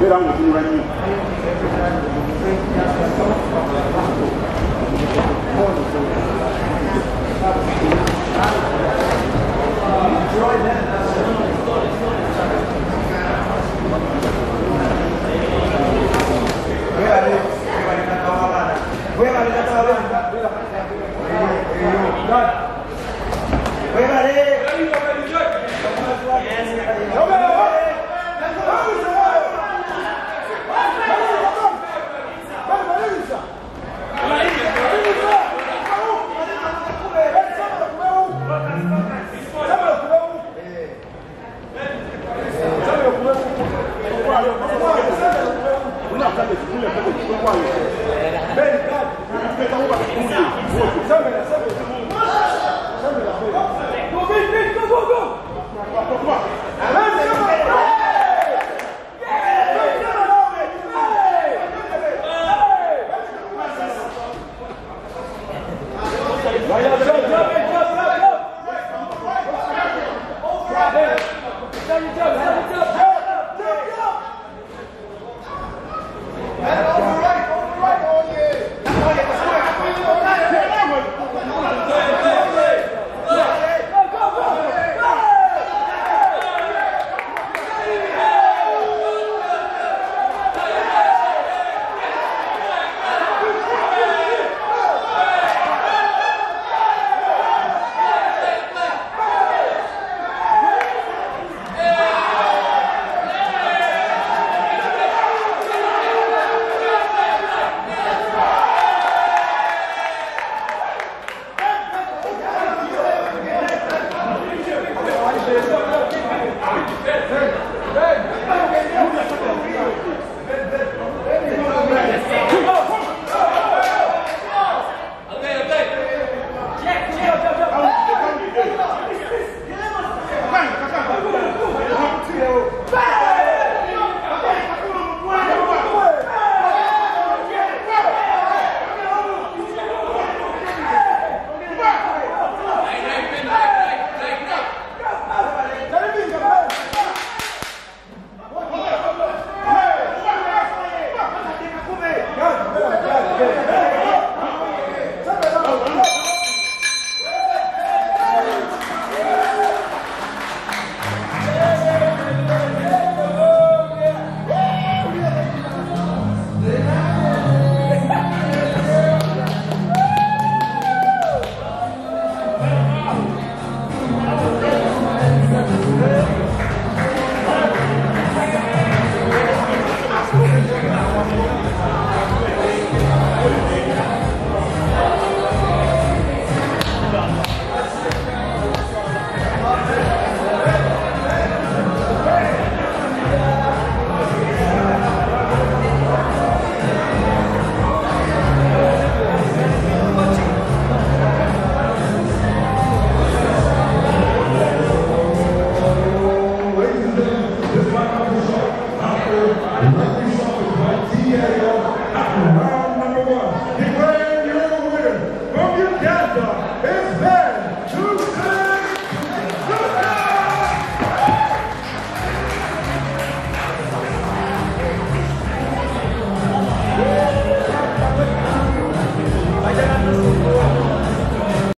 Una kale kule kule Vamos.